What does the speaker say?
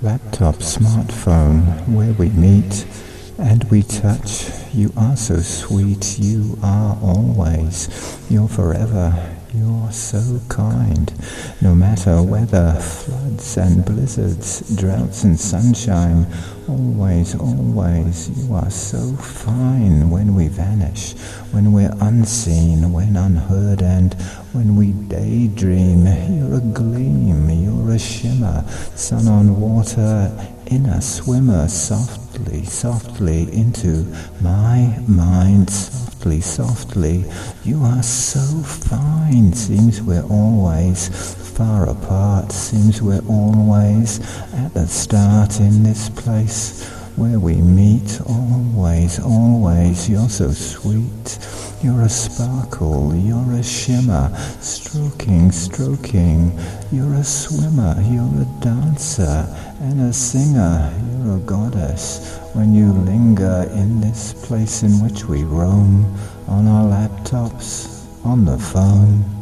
laptop, smartphone, where we meet and we touch. You are so sweet, you are always, you're forever, you're so kind. No matter weather, floods and blizzards, droughts and sunshine, always, always, you are so fine when we vanish, when we're unseen, when unheard, and when we daydream. You're a gleam, you're a shimmer, sun on water, inner swimmer, softly, softly into my mind softly, softly. You are so fine. Seems we're always far apart. Seems we're always at the start in this place where we meet. Always, always. You're so sweet. You're a sparkle. You're a shimmer. Stroking, stroking. You're a swimmer. You're a dancer and a singer. You're a goddess when you linger in this place in which we roam on our laptops, on the phone.